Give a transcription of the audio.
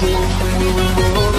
Don't.